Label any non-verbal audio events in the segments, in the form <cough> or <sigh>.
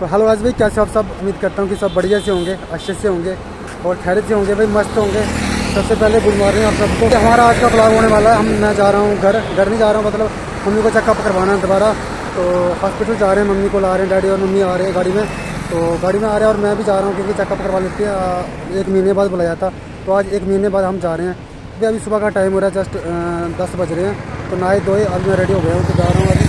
तो हेलो आज भाई कैसे आप सब उम्मीद करता हूँ कि सब बढ़िया से होंगे, अच्छे से होंगे और खैरियत से होंगे, भाई मस्त होंगे। सबसे पहले गुड मॉर्निंग आप सबको। हमारा आज का ब्लॉग होने वाला है। हम मैं जा रहा हूँ घर घर नहीं जा रहा हूँ मतलब मम्मी को चेकअप करवाना है दोबारा। तो हॉस्पिटल जा रहे हैं, मम्मी को ला रहे हैं डैडी और मम्मी आ रहे हैं गाड़ी में। तो गाड़ी में आ रहे हैं और मैं भी जा रहा हूँ क्योंकि चेकअप करवा लेते हैं। एक महीने बाद बुलाया था। तो आज एक महीने बाद हम जा रहे हैं। अभी अभी सुबह का टाइम हो रहा है जस्ट दस बज रहे हैं। तो नहाए धोए अब मैं रेडी हो गया हूँ तो जा रहा हूँ अभी।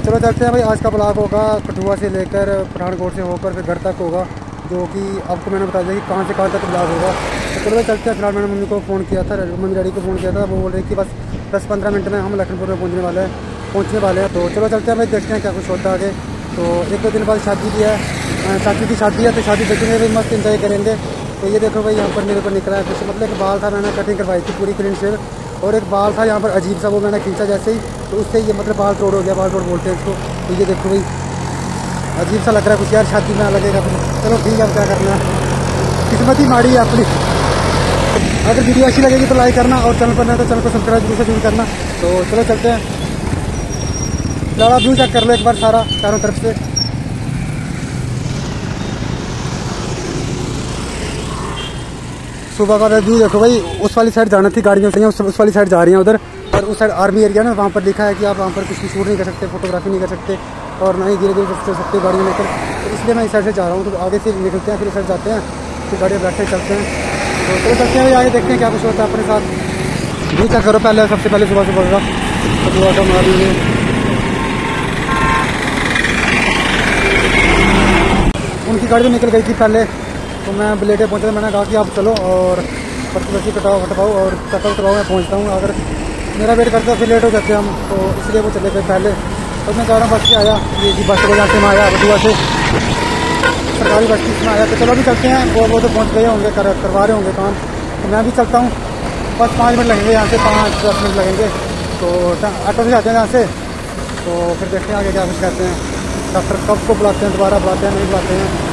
तो चलो चलते हैं भाई, आज का ब्लॉग होगा, कठुआ से लेकर पठानकोट से होकर फिर घर तक होगा, जो कि आपको मैंने बता दिया कि कहाँ से कहाँ तक ब्लॉग होगा। तो चलो चलते हैं। फ़िलहाल मैंने मम्मी को फ़ोन किया था मम्मी डैडी को फ़ोन किया था, वो बोल रहे कि बस दस पंद्रह मिनट में हम लखनपुर में पहुँचने वाले हैं, पहुँचने वाले हैं। तो चलो चलते हैं भाई, देखते हैं क्या कुछ होता है आगे। तो एक दो दिन बाद शादी भी है चाची की शादी है तो शादी देखेंगे भी मस्त इंजॉय करेंगे। तो ये देखो भाई, यहाँ पर मेरे को निकला है, कुछ मतलब एक बाल था, मैंने कटिंग करवाई थी पूरी क्लीन शेव और एक बाल था यहाँ पर अजीब सा, वो मैंने खींचा जैसे ही तो उससे ये मतलब बाल तोड़ हो गया, बाल तोड़ बोलते हैं इसको। तो ये देखो भाई, अजीब सा लग रहा है कुछ यार छाती में लगेगा फिर चलो ठीक है, अब क्या करना है। किस्मत ही माड़ी है अपनी। अगर वीडियो अच्छी लगेगी तो लाइक करना और चैनल पर नहीं तो चैनल को सब्सक्राइब ज़रूर से ज़रूर करना। तो चलो चलते हैं। ज़्यादा व्यू चेक कर लो एक बार सारा, चारों तरफ़ से। सुबह का व्यू देखो भाई उस वाली साइड जाना थी गाड़ियाँ सही उस, उस वाली साइड जा रही हैं उधर। और उस साइड आर्मी एरिया ना वहाँ पर लिखा है कि आप वहाँ पर कुछ भी शूट नहीं कर सकते फोटोग्राफी नहीं कर सकते और ना ही धीरे धीरे चल सकते गाड़ियाँ लेकर तो इसलिए मैं इस साइड से जा रहा हूँ तो आगे से निकलते हैं फिर इस साइड जाते हैं फिर गाड़ियाँ बैठते चलते हैं। तो चलो चलते हैं आगे देखते हैं क्या कुछ होता है अपने साथ। व्यू चेक करो पहले सबसे पहले सुबह सुबह का। तो सुबह का मार लीजिए उनकी गाड़ी तो निकल गई थी पहले। तो मैं लेटे पहुँचा मैंने कहा कि आप चलो और पर्ची पर्ची कटाओ हटवाओ और चेकअप करवाओ मैं पहुँचता हूँ। अगर मेरा वेट करता फिर लेट हो जाते हम तो इसलिए वो चले गए पहले। तो मैं जा रहा हूँ बस से आया ये जी बस को जाते में आया बटुआ से। सरकारी बस में आया तो चलो भी चलते हैं। वो वो तो पहुँच गए होंगे कर, करवा रहे होंगे काम। तो मैं भी चलता हूँ। बस पाँच मिनट लगेंगे यहाँ से पाँच दस मिनट लगेंगे। तो ऑटो से जाते हैं यहाँ से। तो फिर देखते हैं आगे क्या कुछ कहते हैं। डॉक्टर कब को बुलाते हैं दोबारा बुलाते हैं नहीं बुलाते हैं।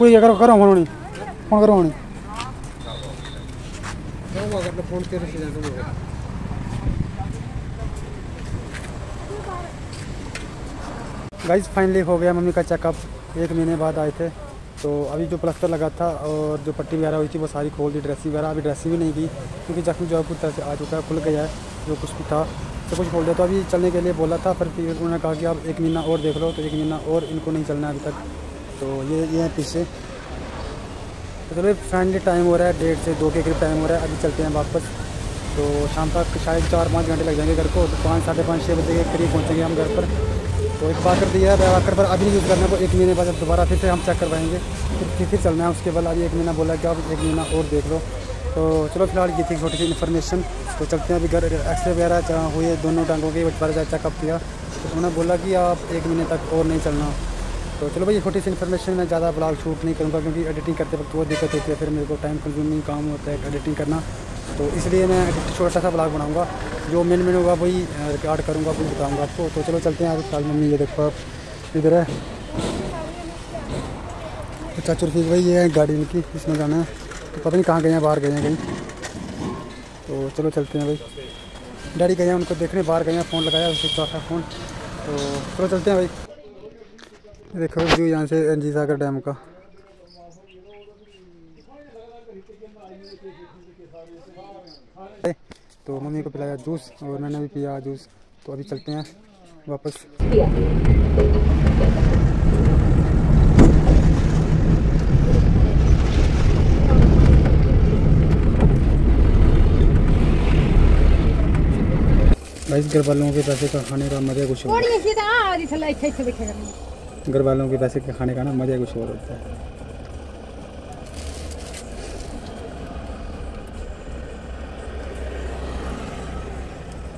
कोई करो करो फ़ोन फ़ोन करो तेरे गाइस फाइनली हो गया, मम्मी का चेकअप एक महीने बाद आए थे तो अभी जो प्लस्तर लगा था और जो पट्टी वगैरह हुई थी, वो सारी खोल दी ड्रेसिंग वगैरह। अभी ड्रेसिंग भी नहीं की, क्योंकि जख्म जो है पूरी तरह से आ चुका है, खुल गया है, जो कुछ भी था, सब कुछ खोल दिया। तो अभी चलने के लिए बोला था, पर फिर उन्होंने कहा कि आप एक महीना और देख लो तो एक महीना और इनको नहीं चलना अभी तक। तो ये ये है पीछे। तो चलो फाइनली टाइम हो रहा है, डेढ़ से दो के करीब टाइम हो रहा है, अभी चलते हैं वापस। तो शाम तक शायद चार पाँच घंटे लग जाएँगे घर को तो पाँच, साढ़े पाँच छः बजे के करीब पहुँचेंगे हम घर पर। तो एक बार कर दिया है वाकर पर अभी यूज़ करना है वो एक महीने बाद दोबारा फिर से हम चेक करवाएँगे। फिर फिर फिर चलना है उसके बाद, अभी एक महीना बोला कि आप एक महीना और देख लो। तो चलो, फ़िलहाल ये थी छोटी सी इन्फॉर्मेशन तो चलते हैं अभी घर एक्सरे वगैरह हुए दोनों टांगों के दोबारा चेकअप किया। तो उन्होंने बोला कि आप एक महीने तक और नहीं चलना। तो चलो भाई छोटी सी इन्फॉर्मेशन मैं ज़्यादा ब्लॉग शूट नहीं करूँगा क्योंकि एडिटिंग करते वक्त वो दिक्कत होती है, फिर मेरे को टाइम कंज्यूमिंग काम होता है एडिटिंग करना। तो इसलिए मैं छोटा सा ब्लॉग बनाऊँगा, जो मेन मेन होगा वही रिकॉर्ड करूँगा वही बताऊँगा आपको। तो चलो चलते हैं आज साल मम्मी, ये देखो आप, इधर है। तो चाचू रफीक भाई, ये है गाड़ी इनकी, इसमें जाना है। तो पता नहीं कहाँ गए हैं, बाहर गए हैं कहीं। तो चलो चलते हैं भाई। डैडी गए हैं, उनको देखने, बाहर गए हैं, फ़ोन लगाया चौथा फ़ोन। तो चलो चलते हैं भाई। देखो व्यू यहाँ से एनजी सागर डैम का। तो मम्मी को पिलाया जूस और मैंने भी पिया जूस। तो अभी चलते हैं वापस। भाई घर वालों के पैसे का खाने का मज़ा कुछ घर वालों के पैसे के खाने का ना मज़ा कुछ और होता है।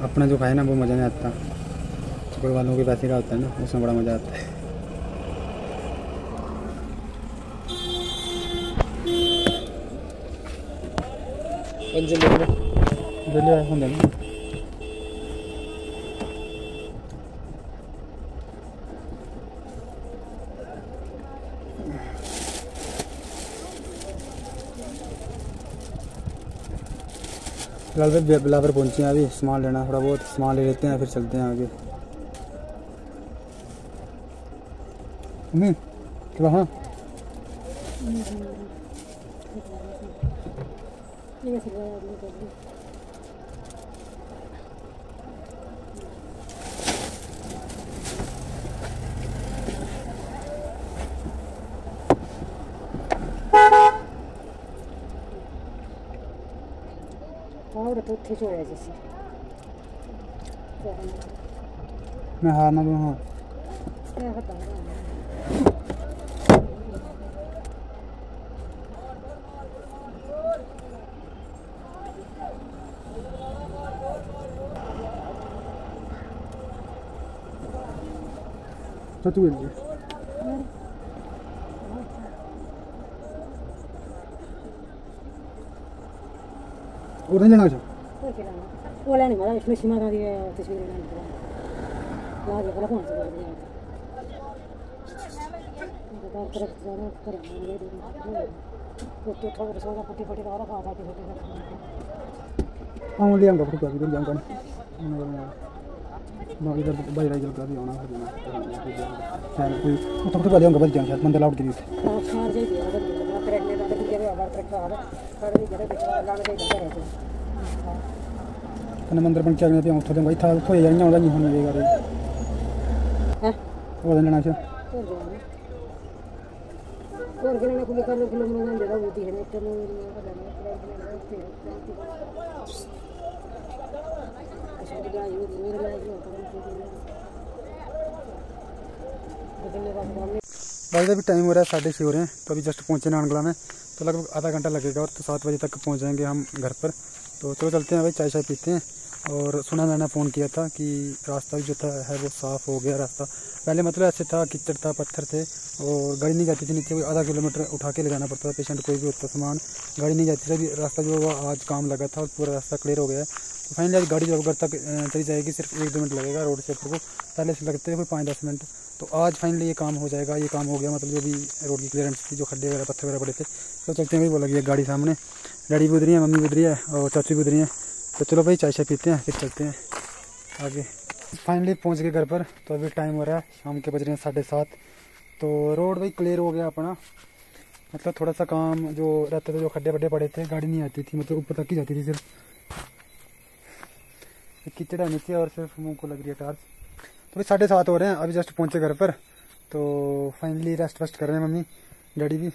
अपना जो खाए ना वो मज़ा नहीं आता। घर वालों के पैसे का होता है ना उसमें बड़ा मज़ा आता है। पंजे ले ले फ़िलहाल फिर बिलावर पहुँचे हैं अभी। सामान लेना थोड़ा बहुत। सामान ले लेते हैं, फिर चलते हैं आगे। क्या हाँ और Ahora puedo te llorar así. Me ha dado un Me ha dado Tatuelli. Por dónde la casa? Hola, ni mala, şuna şima kadar diye teşvik edilen bir plan. Ya diye kala konu söylüyor. Kadar taraf zaten kadar mangalı değil. Kutu tavır sonra pati pati dağra kağıt pati pati. Ama liyang da kutu abi dur liyang kan. Bak idar bay ray jal kadi ona hadi. Yani kutu kutu kadi ona kabul jangan. Mandela out giriyor. Şarj ediyor. मंदिर बन के पे दे भाई था उठो यार नहीं नहीं होने हैं? वो लेना और के कर लो में दे दो होती है में भाई अभी टाइम हो रहा है साढ़े छः हो रहे हैं तो अभी जस्ट पहुँचे नानगला में। तो लगभग आधा घंटा लगेगा और तो सात बजे तक पहुँच जाएँगे हम घर पर। तो चलो चलते हैं भाई चाय चाय पीते हैं। और सुना मैंने फ़ोन किया था कि रास्ता जो था है वो साफ़ हो गया रास्ता। पहले मतलब ऐसे था कीचड़ था पत्थर थे और गाड़ी नहीं जाती थी नीचे कोई आधा किलोमीटर उठा के ले जाना पड़ता था पेशेंट कोई भी होता सामान। गाड़ी नहीं जाती थी रास्ता जो हुआ आज काम लगा था और पूरा रास्ता क्लियर हो गया है। तो फाइनली आज गाड़ी जो घर तक चली जाएगी, सिर्फ़ एक दो मिनट लगेगा रोड से को पहले से लगते थे कोई पाँच दस मिनट। तो आज फाइनली ये काम हो जाएगा, ये काम हो गया मतलब जो भी रोड की क्लियरेंस थी, जो खड्डे वगैरह, पत्थर वगैरह पड़े थे। तो चलते हैं भाई वो लगी है गाड़ी सामने। डैडी भी उधरी है मम्मी भी उधरी है और चाची भी उधरी है। तो चलो भाई चाय चाय पीते हैं, फिर चलते हैं आगे। फाइनली पहुँच गए घर पर तो अभी टाइम हो रहा है, शाम के बज रहे हैं साढ़े सात। तो रोड भाई क्लियर हो गया अपना। मतलब थोड़ा सा काम जो रहते थे, जो खड्डे वड्डे पड़े थे, गाड़ी नहीं आती थी मतलब ऊपर तक ही जाती थी सिर्फ़। कीचड़ है नीचे और सिर्फ़ मुँह को लग रही है टार्च। तो भाई साढ़े सात हो रहे हैं, अभी जस्ट पहुँचे घर पर। तो फाइनली रेस्ट वेस्ट कर रहे हैं मम्मी, डैडी भी।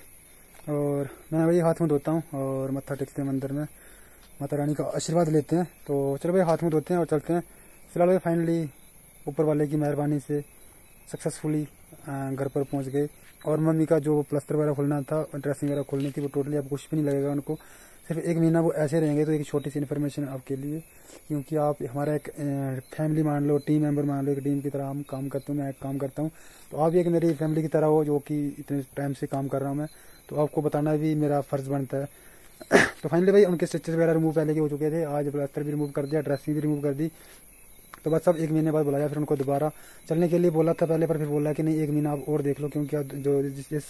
और मैं वही हाथ में धोता हूँ और मत्था टेकते हैं मंदिर में। माता रानी का आशीर्वाद लेते हैं। तो चलो भाई, हाथ में धोते हैं और चलते हैं। फ़िलहाल भाई फाइनली ऊपर वाले की मेहरबानी से सक्सेसफुली घर पर पहुँच गए। और मम्मी का जो प्लस्तर वगैरह खोलना था ड्रेसिंग वगैरह खोलनी थी, वो टोटली अब कुछ भी नहीं लगेगा उनको। सिर्फ़ एक महीना वो ऐसे रहेंगे तो एक छोटी सी इन्फॉर्मेशन आपके लिए। क्योंकि आप, हमारा एक फैमिली मान लो टीम मेंबर मान लो, एक टीम की तरह हम काम करते हूँ, मैं एक काम करता हूँ। तो आप एक मेरी फैमिली की तरह हो, जो कि इतने टाइम से काम कर रहा हूँ मैं। तो आपको बताना भी मेरा फ़र्ज़ बनता है। <coughs> तो फाइनली भाई उनके स्टिचेस वगैरह रिमूव पहले के हो चुके थे, आज प्लास्टर भी रिमूव कर दिया ड्रेसिंग भी रिमूव कर दी। तो बस अब एक महीने बाद बुलाया, फिर उनको दोबारा। चलने के लिए बोला था पहले, पर फिर बोला कि नहीं, एक महीना आप और देख लो, क्योंकि अब जो जिस जिस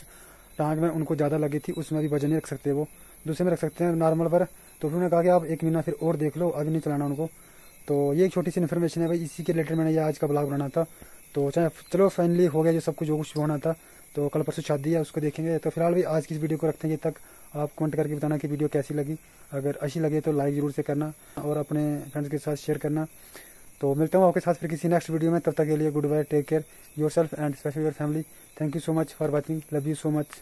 टांग में उनको ज़्यादा लगी थी, उसमें भी वज़न नहीं रख सकते वो। दूसरे में रख सकते हैं नॉर्मल पर। तो फिर उन्होंने कहा कि आप एक महीना फिर और देख लो अभी नहीं चलाना उनको। तो ये एक छोटी सी इन्फॉर्मेशन है भाई, इसी के रिलेटेड मैंने ये आज का ब्लॉग बनाना था। तो चाहे, चलो फाइनली हो गया जो सब कुछ, जो कुछ होना था। तो कल परसों शादी है, उसको देखेंगे। तो फ़िलहाल भी आज की इस वीडियो को रखते हैं तक। आप कमेंट करके बताना कि वीडियो कैसी लगी। अगर अच्छी लगे तो लाइक ज़रूर से करना और अपने फ्रेंड्स के साथ शेयर करना। तो मिलता हूँ आपके साथ फिर किसी नेक्स्ट वीडियो में। तब तक के लिए goodbye take care yourself and special your family thank you so much for watching love you so much